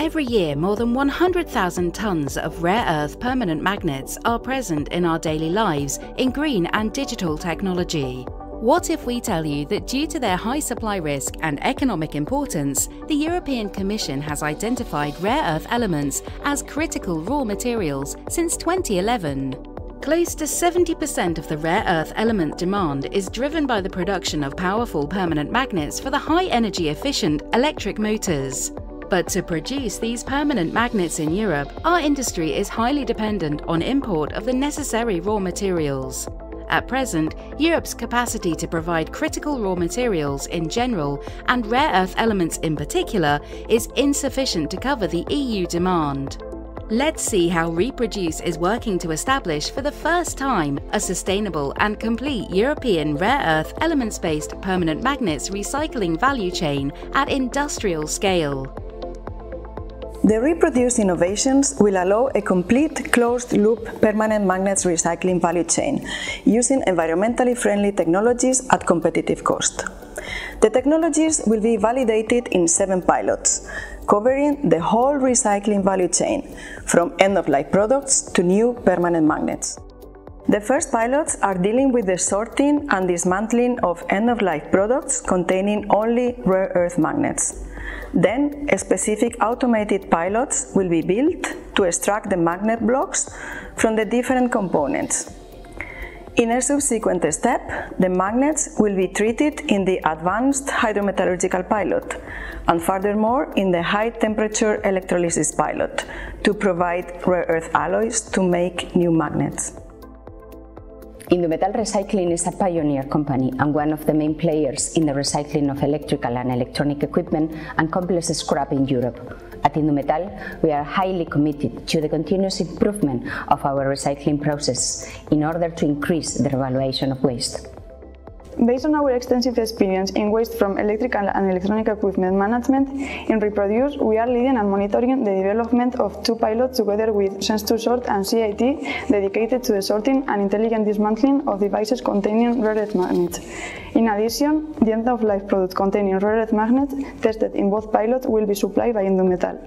Every year, more than 100,000 tons of rare earth permanent magnets are present in our daily lives in green and digital technology. What if we tell you that due to their high supply risk and economic importance, the European Commission has identified rare earth elements as critical raw materials since 2011? Close to 70% of the rare earth element demand is driven by the production of powerful permanent magnets for the high energy efficient electric motors. But to produce these permanent magnets in Europe, our industry is highly dependent on import of the necessary raw materials. At present, Europe's capacity to provide critical raw materials in general and rare earth elements in particular is insufficient to cover the EU demand. Let's see how REEPRODUCE is working to establish for the first time a sustainable and complete European rare earth elements based permanent magnets recycling value chain at industrial scale. The reproduced innovations will allow a complete closed-loop permanent magnets recycling value chain using environmentally friendly technologies at competitive cost. The technologies will be validated in seven pilots, covering the whole recycling value chain, from end-of-life products to new permanent magnets. The first pilots are dealing with the sorting and dismantling of end-of-life products containing only rare earth magnets. Then, specific automated pilots will be built to extract the magnet blocks from the different components. In a subsequent step, the magnets will be treated in the advanced hydrometallurgical pilot and furthermore in the high temperature electrolysis pilot to provide rare earth alloys to make new magnets. Indumetal Recycling is a pioneer company and one of the main players in the recycling of electrical and electronic equipment and complex scrap in Europe. At Indumetal, we are highly committed to the continuous improvement of our recycling process in order to increase the revaluation of waste. Based on our extensive experience in waste from electrical and electronic equipment management, in REEPRODUCE we are leading and monitoring the development of two pilots together with Sense2Sort and CIT dedicated to the sorting and intelligent dismantling of devices containing rare earth magnets. In addition, the end-of-life product containing rare earth magnets tested in both pilots will be supplied by Indumetal.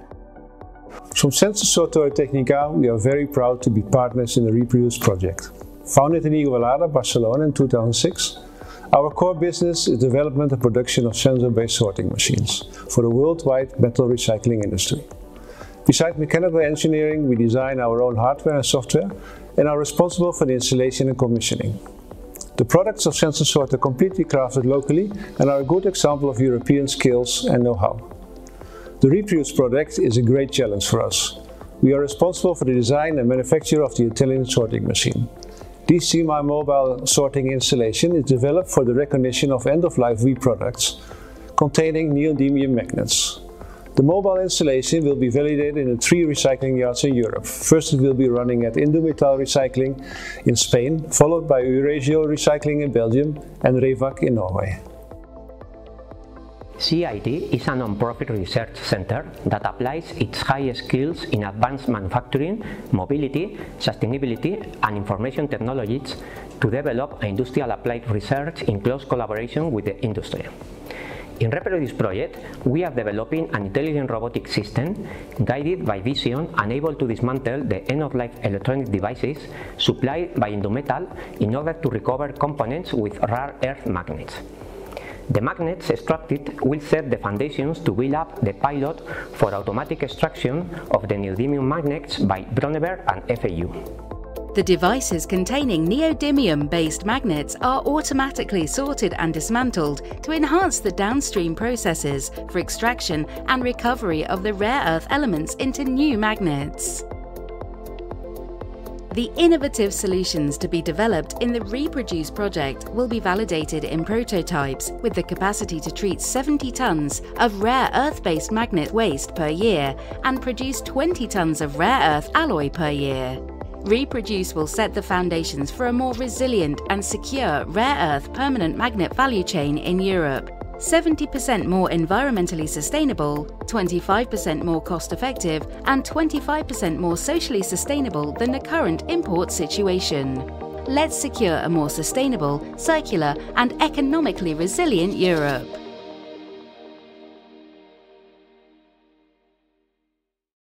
From Sense2Sort to Technica, we are very proud to be partners in the REEPRODUCE project. Founded in Igualada, Barcelona in 2006, our core business is development and production of sensor-based sorting machines for the worldwide metal recycling industry. Besides mechanical engineering, we design our own hardware and software and are responsible for the installation and commissioning. The products of Sense2Sort are completely crafted locally and are a good example of European skills and know-how. The REEPRODUCE product is a great challenge for us. We are responsible for the design and manufacture of the intelligent sorting machine. DCMI mobile sorting installation is developed for the recognition of end-of-life V-products containing neodymium magnets. The mobile installation will be validated in three recycling yards in Europe. First it will be running at Indumetal Recycling in Spain, followed by Eurazeo Recycling in Belgium and Revac in Norway. CIT is a non-profit research center that applies its high skills in advanced manufacturing, mobility, sustainability and information technologies to develop industrial applied research in close collaboration with the industry. In REEPRODUCE project, we are developing an intelligent robotic system guided by vision and able to dismantle the end-of-life electronic devices supplied by Indumetal in order to recover components with rare earth magnets. The magnets extracted will set the foundations to build up the pilot for automatic extraction of the neodymium magnets by Bronneberg and FAU. The devices containing neodymium-based magnets are automatically sorted and dismantled to enhance the downstream processes for extraction and recovery of the rare earth elements into new magnets. The innovative solutions to be developed in the REEPRODUCE project will be validated in prototypes with the capacity to treat 70 tonnes of rare earth-based magnet waste per year and produce 20 tonnes of rare earth alloy per year. REEPRODUCE will set the foundations for a more resilient and secure rare earth permanent magnet value chain in Europe. 70% more environmentally sustainable, 25% more cost effective, and 25% more socially sustainable than the current import situation. Let's secure a more sustainable, circular, and economically resilient Europe.